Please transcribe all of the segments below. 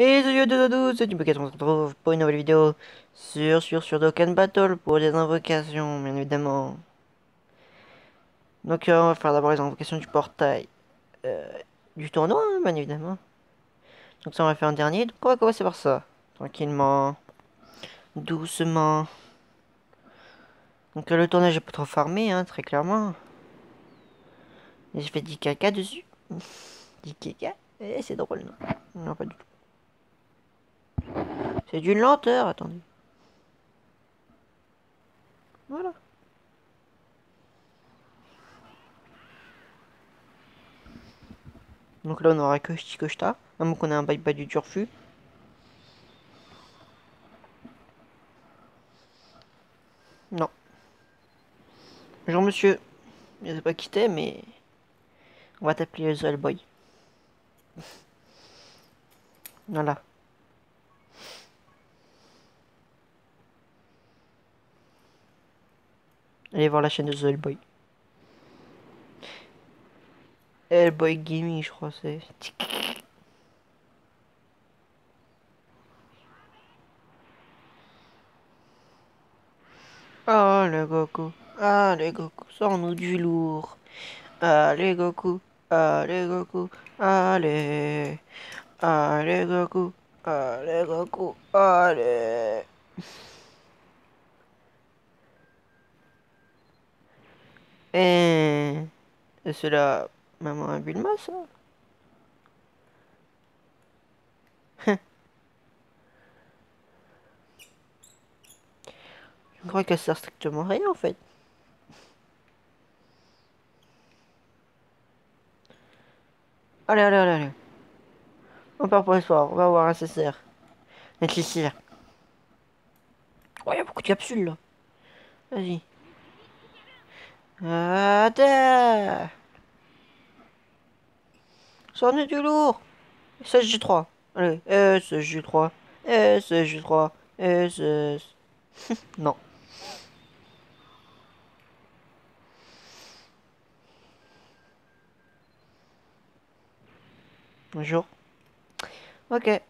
Et salut à tous à tous, c'est Dubucket, on se retrouve pour une nouvelle vidéo sur, sur, sur Dokkan Battle pour des invocations, bien évidemment. Donc euh, on va faire d'abord les invocations du portail euh, du tournoi, hein, bien évidemment. Donc ça on va faire un dernier, donc on va commencer par ça. Tranquillement, doucement. Donc le tournage j'ai pas trop farmé, hein, très clairement. Je fais 10 caca dessus. 10 caca, c'est drôle, non? Non, pas du tout. C'est d'une lenteur, attendez. Voilà. Donc là, on aura que Chikoshta, à moins qu'on ait un bye-bye du turfu. Non. Bonjour monsieur. Je sais pas qui t'es, mais... On va t'appeler Zoel Boy. Voilà. Allez voir la chaîne de The Hellboy. Hellboy Gaming, je crois, c'est. Allez Goku, allez Goku, sors-nous du lourd. Allez Goku, allez Goku, allez. Allez Goku, allez Goku, allez. Et, et c'est la maman Bulma, ça Je crois qu'elle sert strictement rien en fait. Allez, allez, allez, allez. On part pour le soir, on va voir un CCR. Nécessaire. Oh, il y a beaucoup de capsules là. Vas-y. Attends C'en est du lourd SSG3 Allez, SSG3 SSG3 SS... non. Bonjour. Ok.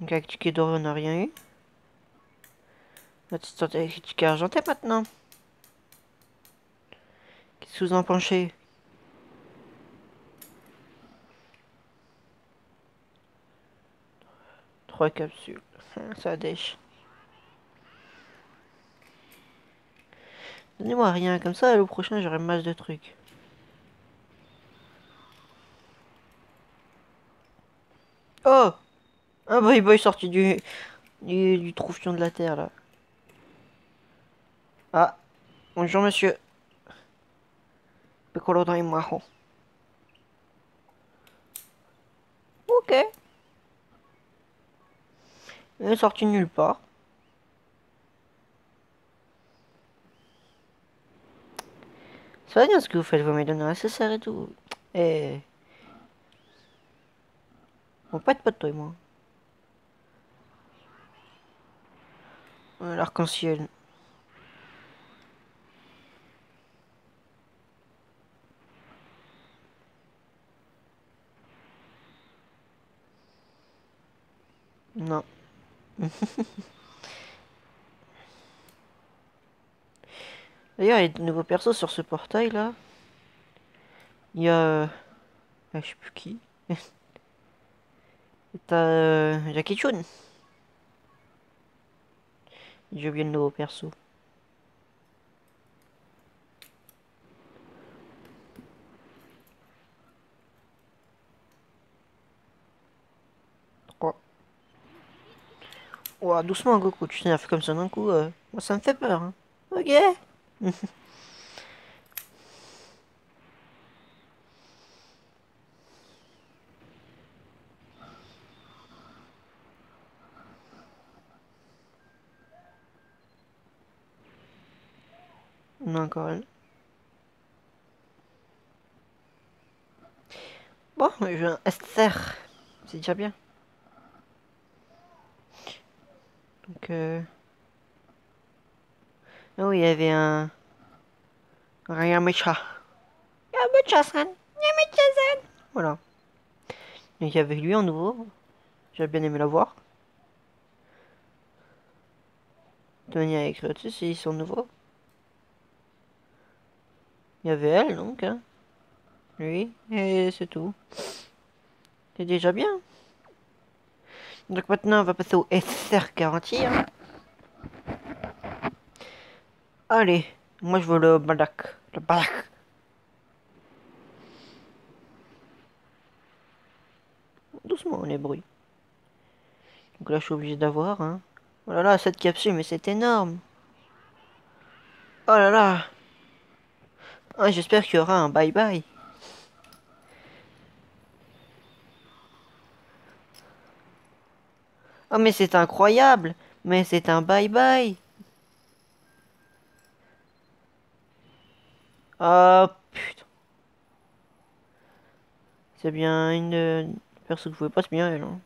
Avec Tikidoro on n'a rien eu. Notre critique argentée maintenant. Qu'est-ce que vous en penchez? Trois capsules. Ça dèche. Donnez-moi rien, comme ça le prochain j'aurai masse de trucs. Oh Un boy boy sorti du, du, du troufion de la terre là. Ah, bonjour monsieur. Piccolo Majo. Ok. Il est sorti nulle part. C'est pas bien ce que vous faites, vous me donnez nécessaire et tout. Et... On pas de pote toi et moi. L'arc-en-ciel. Non. D'ailleurs, il y a de nouveaux persos sur ce portail là. Il y a. Euh... Je sais plus qui. T'as euh... Jackie Chun. J'ai oublié le nouveau perso. Ouah, doucement Goku, tu t'énerves comme ça d'un coup, euh, moi ça me fait peur. Hein. Ok Non, encore elle. Bon, j'ai un Esther. C'est déjà bien. Donc, euh... Oh, il y avait un... Yamacha. Yamacha-san. Yamacha-san. Voilà. il y avait lui en nouveau. J'aurais bien aimé la voir. Tony a écrit au-dessus, ils sont nouveaux. Il y avait elle donc, hein. Lui, et c'est tout. C'est déjà bien. Donc maintenant, on va passer au SR40. Hein. Allez, moi je veux le badak. Le badak. Doucement les bruits. Donc là, je suis obligé d'avoir. Hein. Oh là là, cette capsule, mais c'est énorme. Oh là là. Ah, J'espère qu'il y aura un bye-bye. Oh mais c'est incroyable Mais c'est un bye-bye Oh putain C'est bien une... Personne que je pouvais pas, c'est bien elle. Hein.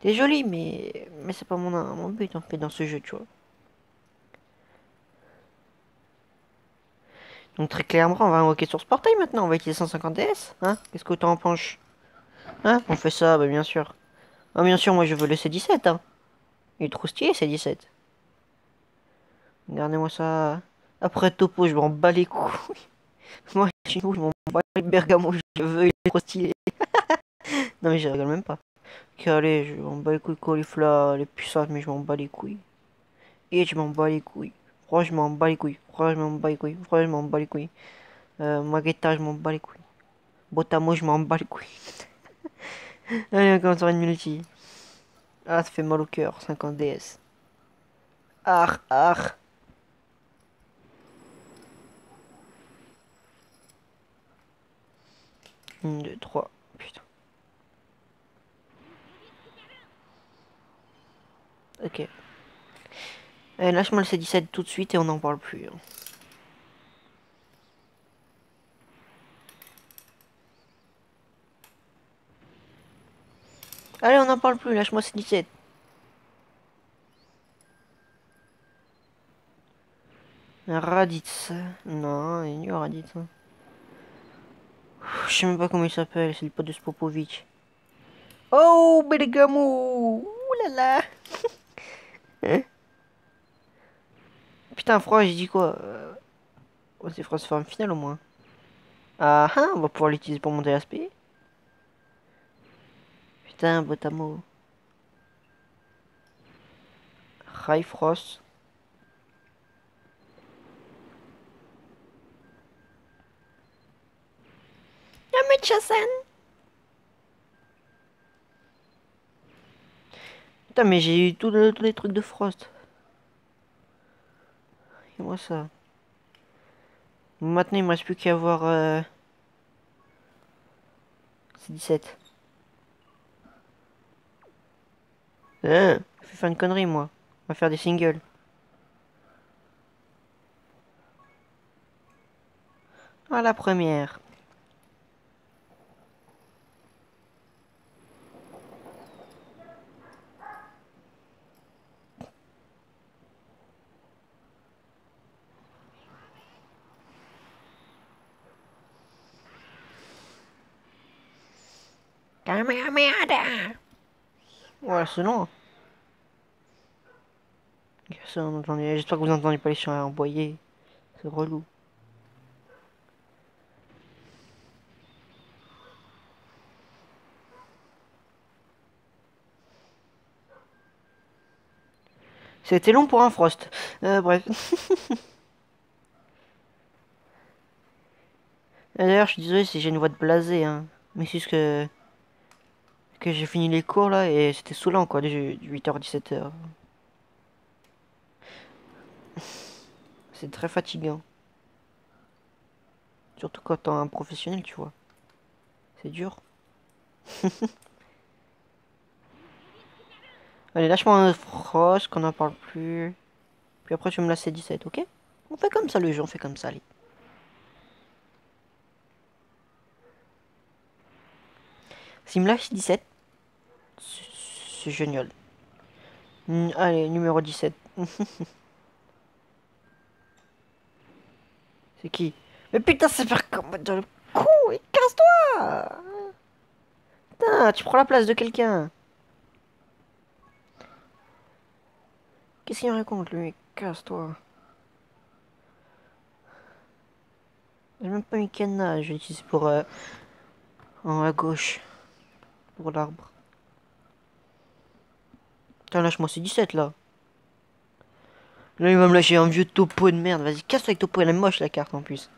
T'es jolie, mais... Mais c'est pas mon, mon but en fait dans ce jeu, tu vois. Donc très clairement, on va invoquer sur ce portail maintenant. On va utiliser 150 DS. Hein Qu'est-ce que t'en penches? Hein? On fait ça, bah bien sûr. Ah bien sûr, moi je veux le C17. Hein. Il est trop stylé C17. Regardez-moi ça. Après Topo, je m'en bats les couilles. moi, je m'en bats les bergamo, je veux, il est trop stylé. non mais je rigole même pas. Ok, allez, je m'en bats les couilles cauliflower, les puissantes, mais je m'en bats les couilles. Et je m'en bats les couilles. Franchement, je m'en bats les couilles. Franchement, je m'en bats les couilles. Franchement, je m'en bats les couilles. Euh, Maguetta, je m'en bats les couilles. Botamo, je m'en bats les couilles. Allez, encore sur une multi. Ah, ça fait mal au cœur, 50 DS. Ah, ah. Une, deux, trois. Putain. Ok. Allez, lâche-moi le C17 tout de suite et on n'en parle plus. Hein. Allez, on n'en parle plus, lâche-moi 17. Raditz. Non, il y a Raditz. Hein. Je sais même pas comment il s'appelle, c'est le pote de Spopovic. Oh, Bergamo Ouh là là hein? Putain, froid, j'ai dit quoi? Oh, C'est France forme finale au moins. Ah ah, on va pouvoir l'utiliser pour monter l'aspect. Putain, Botamo. High Frost. Putain, mais j'ai eu tous les trucs de Frost. Et moi ça. Maintenant, il me reste plus qu'à avoir... Euh... C'est 17. Hein Je vais faire une connerie, moi. On va faire des singles. À la première. Ouais, c'est long. J'espère que vous n'entendez pas les chiens envoyer. C'est relou. C'était long pour un Frost. Euh, bref. D'ailleurs, je suis désolé si j'ai une voix de blasé, hein. Mais c'est ce que que j'ai fini les cours là et c'était saoulant quoi, de 8h 17h. C'est très fatigant. Surtout quand t'es un professionnel, tu vois. C'est dur. Allez, lâche-moi un frost, qu'on n'en parle plus. Puis après, tu me lasses 17, ok? On fait comme ça le jeu, on fait comme ça, allez. S'il me lâche 17, c'est génial. Allez, numéro 17. c'est qui? Mais putain, c'est faire comme dans le cou Et casse-toi Putain, tu prends la place de quelqu'un. Qu'est-ce qu'il raconte, lui? Casse-toi. J'ai même pas mis cadenas, je l'utilise pour... Euh, en à gauche. Pour l'arbre. Putain, lâche-moi c'est 17 là. Là, il va me lâcher un vieux topo de merde. Vas-y, casse-toi avec topo, elle est moche la carte en plus.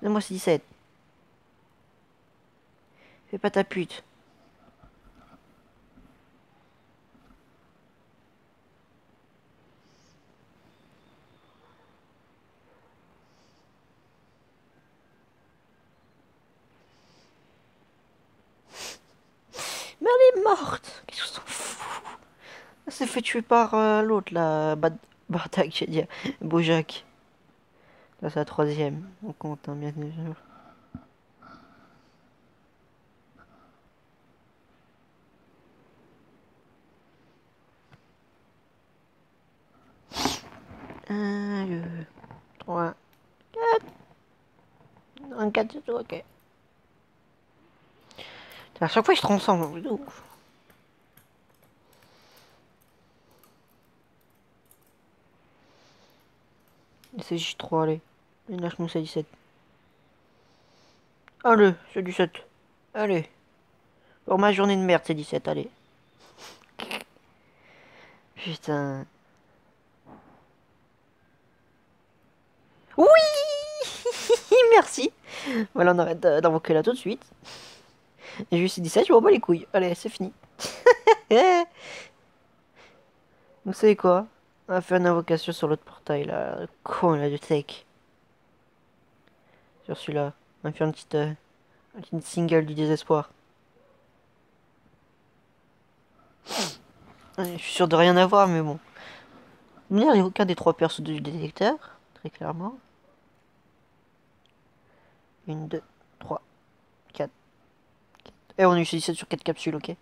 Donne-moi c'est 17. Fais pas ta pute. Morte Qu'est-ce qu'on s'en fout Elle s'est fait tuer par euh, l'autre, là. Bad... Bartak, j'ai dire. Bojack. Là, c'est la troisième. On compte, hein, bien sûr. Un, deux, trois, quatre. Un, quatre, c'est tout, ok. À chaque fois, transforment. De ouf. C'est juste 3, allez. Lâche-moi c'est 17. Allez, c'est 17. Allez. Pour ma journée de merde, c'est 17, allez. Putain. Oui Merci Voilà, on arrête d'invoquer là tout de suite. Et je ça, je m'en bats les couilles. Allez, c'est fini. Vous savez quoi? On va faire une invocation sur l'autre portail là. Le con là du tech. Sur celui-là. On va faire une petite, euh, une single du désespoir. je suis sûr de rien avoir, mais bon. Il n'y a aucun des trois persos du détecteur, très clairement. Une, deux, trois, quatre. Et on utilise ça sur quatre capsules, ok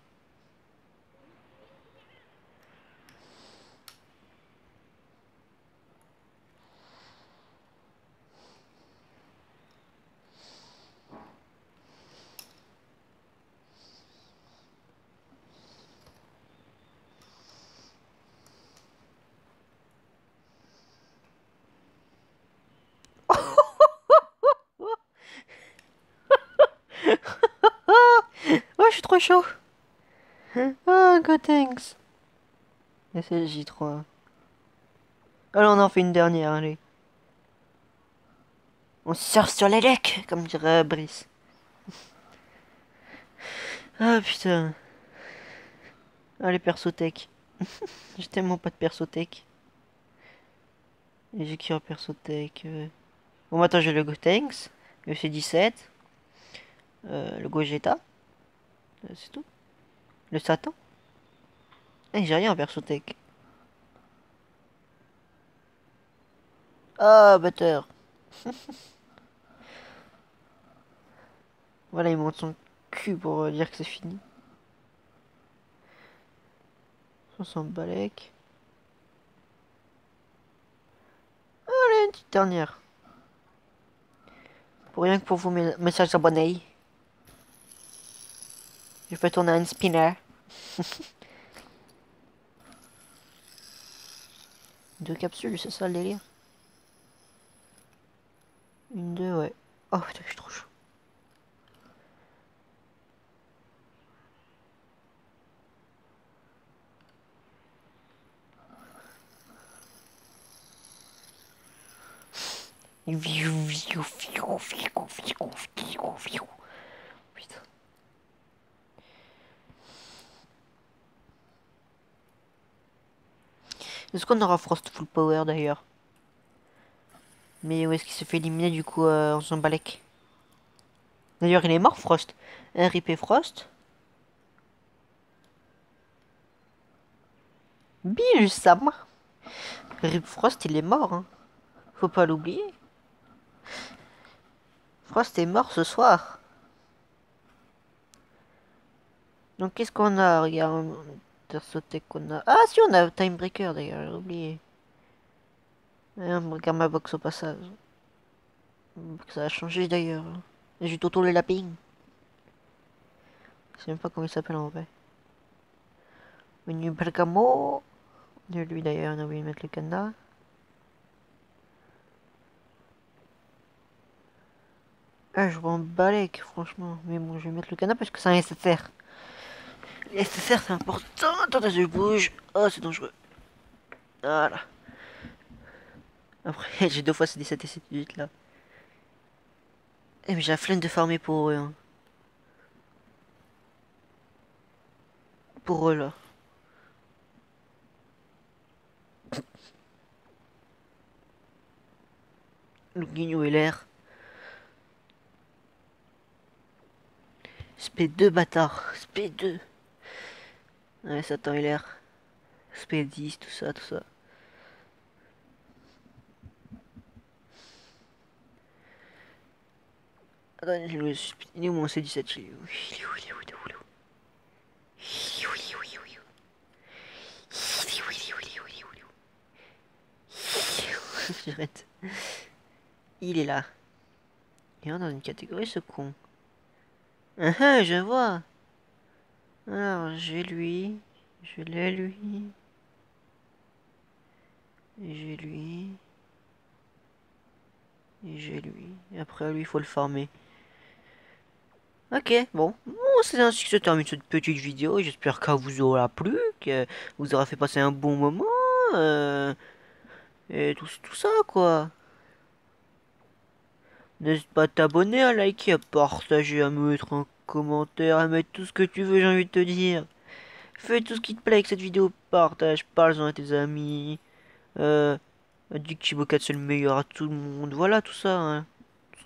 chaud. Oh, god thanks. Et c'est J3. Alors on en fait une dernière, allez. On sort sur les lecs, comme dirait Brice. Ah putain. Allez, persotech. J'ai tellement pas de persotech. Et j'ai qui en persotech euh... Bon, maintenant j'ai le Gotenks, le C17, euh, le Gogeta. Euh, c'est tout. Le Satan Eh, j'ai rien en tech. Ah, butter. voilà, il monte son cul pour euh, dire que c'est fini. s'en balèque. Allez, une petite dernière. Pour rien que pour vos messages abonnés. Je peux tourner un spinner. deux capsules, c'est ça le délire Une, deux, ouais. Oh putain, je suis trop chaud. Putain. Est-ce aura Frost full power d'ailleurs Mais où est-ce qu'il se fait éliminer du coup euh, en son balèque D'ailleurs il est mort Frost. RIP Frost. Bill Sam. Rip Frost il est mort. Hein. Faut pas l'oublier. Frost est mort ce soir. Donc qu'est-ce qu'on a? Regarde, qu'on a. Ah si on a Timebreaker d'ailleurs, j'ai oublié. regarde ma box au passage. Ça a changé d'ailleurs. J'ai Toto le lapin. Je sais même pas comment il s'appelle en vrai. Menu Bergamo. De lui d'ailleurs, on a oublié de mettre le cadenas. Ah, je m'en balèque, franchement. Mais bon, je vais mettre le cadenas parce que c'est un SSR. Les c'est important. Attends, je bouge. Oh, c'est dangereux. Voilà. Après, j'ai deux fois ces 17 et 7 18 là. Eh, mais j'ai la flemme de farmer pour eux. Hein. Pour eux là. Le guignol est l'air. SP2 bâtard. SP2. Ouais, Satan l'air. SP10, tout ça, tout ça. Attends, il est où mon C17 Il est où Il est où Il est où Il est où Il est où Il est là. Il est dans une catégorie ce con. Ah ah, je vois. Alors, j'ai lui. Je l'ai lui. J'ai lui. Et j'ai lui. Après, lui, il faut le farmer. Ok, bon. bon c'est ainsi que se termine cette petite vidéo. J'espère qu'elle vous aura plu, que vous aura fait passer un bon moment. Euh, et tout, tout ça, quoi. N'hésite pas à t'abonner, à liker, à partager, à mettre un commentaire, à mettre tout ce que tu veux, j'ai envie de te dire. Fais tout ce qui te plaît avec cette vidéo, partage, parle-en à tes amis. Euh, dis que Chibokat c'est le meilleur à tout le monde. Voilà tout ça. Hein.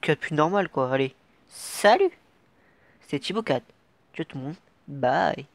Ce a de plus normal, quoi. Allez, salut c'est Chibocat. Ciao tout le monde. Bye.